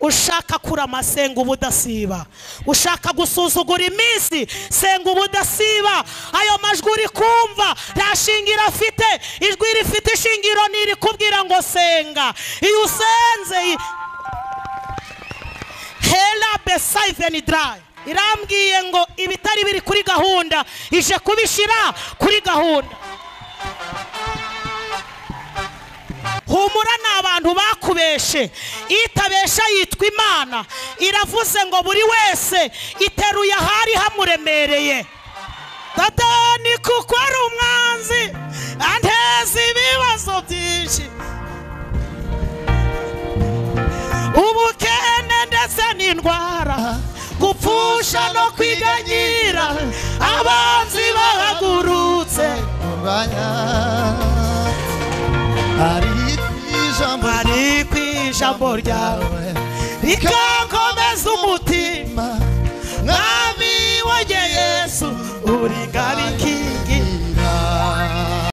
ushaka kurama senga ubudasiba. Ushaka gusuzugura iminsi senga ubudasiba. Ayo majwi uri kumva nta shingiro afite. Ijwi rifite ishingiro ntirikubwira ngo senga. Iyo usenze hera besayiveni darayi irambwiye ngo ibitari biri kuri gahunda ije kubishyira kuri gahunda. Abantu bakubeshe. Itabesha yitwa imana. Iravuze ngo buri wese iteruye ahari hamuremereye. Satani kuko ari umwanzi anteza ibibazo byinshi. Ubukene ndetse n'indwara gupfusha no kwiganyira abanzi bahagurutse. Ari ijambo ryawe. Rikankomeza umutima. Mwami wanjye yesu uri ngari kingi